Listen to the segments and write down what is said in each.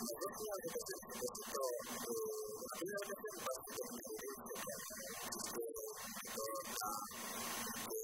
あっ!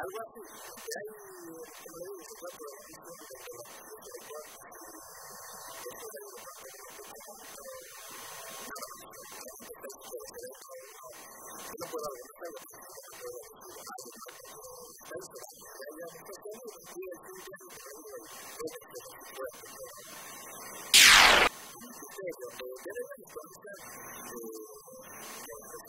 algo así, que hay,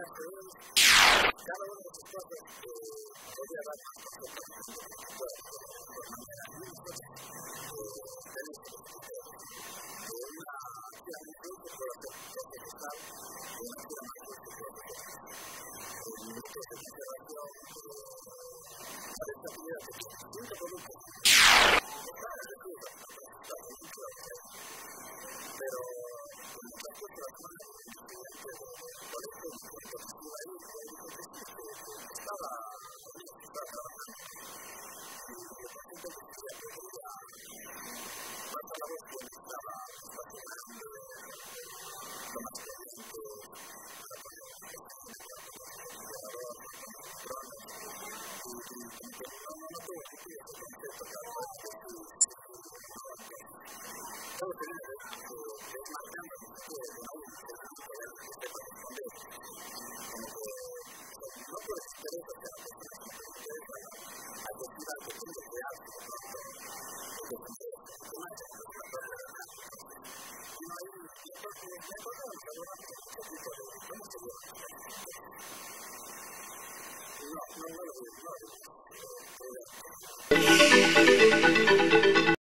Gracias. 这个是，就是说，这个马上就是说，然后我们说，这个。